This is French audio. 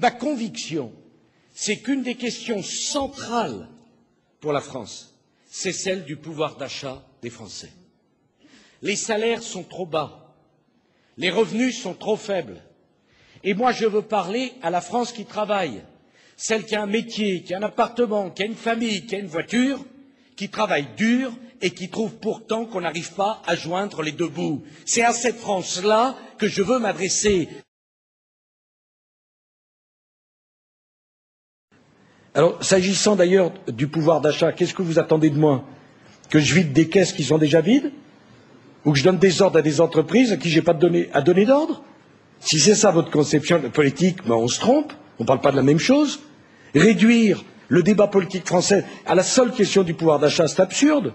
Ma conviction, c'est qu'une des questions centrales pour la France, c'est celle du pouvoir d'achat des Français. Les salaires sont trop bas, les revenus sont trop faibles. Et moi, je veux parler à la France qui travaille, celle qui a un métier, qui a un appartement, qui a une famille, qui a une voiture, qui travaille dur et qui trouve pourtant qu'on n'arrive pas à joindre les deux bouts. C'est à cette France-là que je veux m'adresser. Alors, s'agissant d'ailleurs du pouvoir d'achat, qu'est-ce que vous attendez de moi Que je vide des caisses qui sont déjà vides Ou que je donne des ordres à des entreprises à qui je n'ai pas à donner d'ordre Si c'est ça votre conception politique, ben on se trompe, on ne parle pas de la même chose. Réduire le débat politique français à la seule question du pouvoir d'achat, c'est absurde.